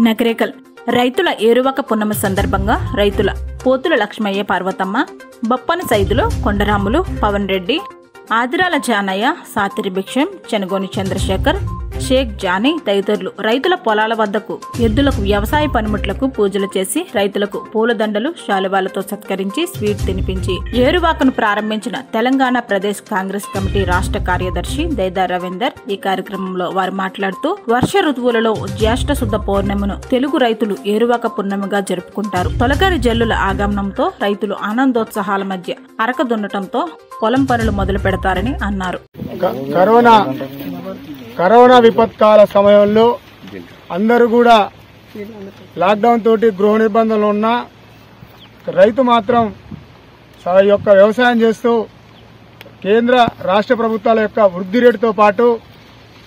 నగరేకల్. రైతుల ఏరువాక పున్నమ సందర్భంగా రైతుల పోతుల లక్ష్మయ్య పార్వతమ్మ బొప్పన సైదులు కొండరాములు పవన్ రెడ్డి ఆదిరాల జానయ్య సాతిరి భిక్షం చెనగోని చంద్రశేఖర్ షేక్ జానీ తదితరులు రైతుల పొలాల వద్దకు ఎద్దులకు వ్యవసాయ పనిముట్లకు పూజలు చేసి రైతులకు పూలదండలు శాలువాలతో సత్కరించి స్వీట్ తినిపించి ఏరువాకను ప్రారంభించిన తెలంగాణ ప్రదేశ్ కాంగ్రెస్ కమిటీ రాష్ట్ర కార్యదర్శి దైదా రవీందర్ ఈ కార్యక్రమంలో వారు మాట్లాడుతూ వర్ష ఋతువులలో జ్యేష్ఠ శుద్ధ పౌర్ణమిను తెలుగు రైతులు ఏరువాక పున్నమిగా జరుపుకుంటారు. తొలకరి జల్లుల ఆగమనంతో రైతులు ఆనందోత్సాహాల మధ్య అరక దున్నటంతో పొలం పనులు మొదలు పెడతారని అన్నారు కరోనా కరోనా విపత్కాల సమయంలో అందరూ కూడా లాక్డౌన్ తోటి గృహ నిబంధనలు ఉన్నా రైతు మాత్రం తన యొక్క వ్యవసాయం చేస్తూ కేంద్ర రాష్ట్ర ప్రభుత్వాల యొక్క వృద్ధి రేటుతో పాటు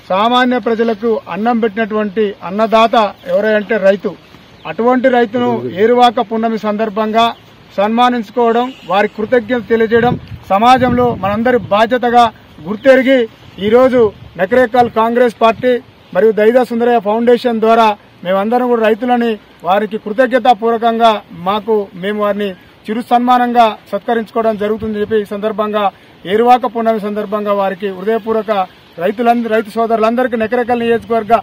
సామాన్య ప్రజలకు అన్నం పెట్టినటువంటి అన్నదాత ఎవరంటే రైతు. అటువంటి రైతును ఏరువాక పున్నమి సందర్భంగా సన్మానించుకోవడం వారి కృతజ్ఞత తెలియజేయడం సమాజంలో మనందరి బాధ్యతగా గుర్తెరిగి ఈరోజు నకరేకల్ కాంగ్రెస్ పార్టీ మరియు దైదా సుందరయ్య ఫౌండేషన్ ద్వారా మేమందరం కూడా రైతులని వారికి కృతజ్ఞతాపూర్వకంగా మాకు మేము వారిని చిరు సన్మానంగా సత్కరించుకోవడం జరుగుతుందని చెప్పి ఈ సందర్భంగా ఏరువాక పున్నమి సందర్భంగా వారికి హృదయపూర్వక రైతులందరూ రైతు సోదరులందరికీ నకరేకల్ నియోజకవర్గ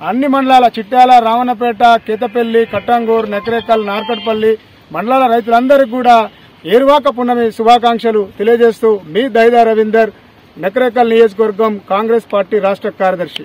అన్ని మండలాల చిట్యాల రావణపేట కేతపల్లి కట్టంగూరు నకరేకల్ నార్కట్పల్లి మండలాల రైతులందరికీ కూడా ఏరువాక పున్నమి శుభాకాంక్షలు తెలియజేస్తూ మీ దైదా రవీందర్ నకరేకల్ నియోజకవర్గం కాంగ్రెస్ పార్టీ రాష్ట్ర కార్యదర్శి.